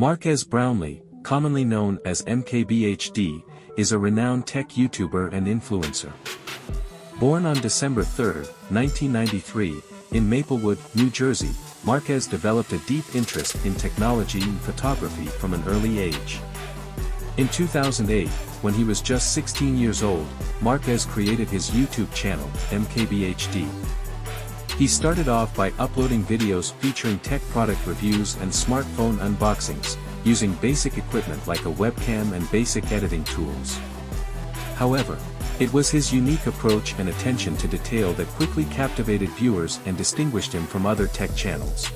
Marques Brownlee, commonly known as MKBHD, is a renowned tech YouTuber and influencer. Born on December 3, 1993, in Maplewood, New Jersey, Marques developed a deep interest in technology and photography from an early age. In 2008, when he was just 16 years old, Marques created his YouTube channel, MKBHD. He started off by uploading videos featuring tech product reviews and smartphone unboxings, using basic equipment like a webcam and basic editing tools. However, it was his unique approach and attention to detail that quickly captivated viewers and distinguished him from other tech channels.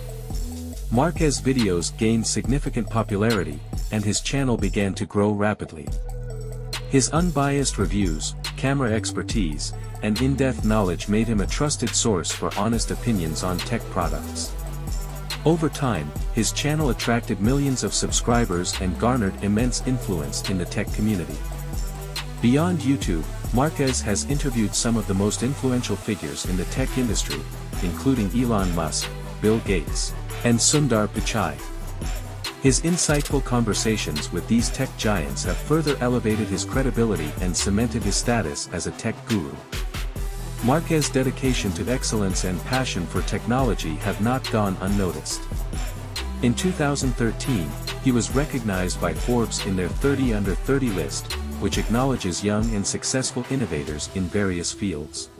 Marques' videos gained significant popularity, and his channel began to grow rapidly. His unbiased reviews, camera expertise, and in-depth knowledge made him a trusted source for honest opinions on tech products. Over time, his channel attracted millions of subscribers and garnered immense influence in the tech community. Beyond YouTube, Marques has interviewed some of the most influential figures in the tech industry, including Elon Musk, Bill Gates, and Sundar Pichai. His insightful conversations with these tech giants have further elevated his credibility and cemented his status as a tech guru. Marques's dedication to excellence and passion for technology have not gone unnoticed. In 2013, he was recognized by Forbes in their 30 Under 30 list, which acknowledges young and successful innovators in various fields.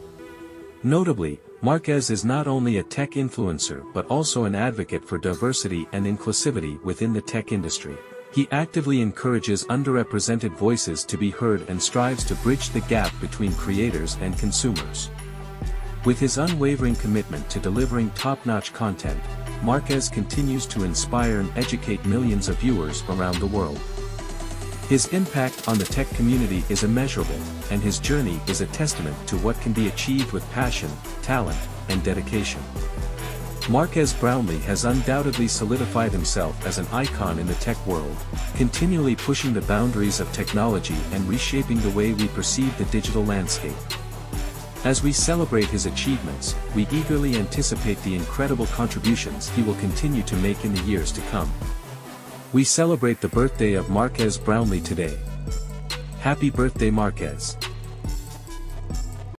Notably, Marques is not only a tech influencer but also an advocate for diversity and inclusivity within the tech industry. He actively encourages underrepresented voices to be heard and strives to bridge the gap between creators and consumers. With his unwavering commitment to delivering top-notch content, Marques continues to inspire and educate millions of viewers around the world. His impact on the tech community is immeasurable, and his journey is a testament to what can be achieved with passion, talent, and dedication. Marques Brownlee has undoubtedly solidified himself as an icon in the tech world, continually pushing the boundaries of technology and reshaping the way we perceive the digital landscape. As we celebrate his achievements, we eagerly anticipate the incredible contributions he will continue to make in the years to come. We celebrate the birthday of Marques Brownlee today. Happy birthday Marques!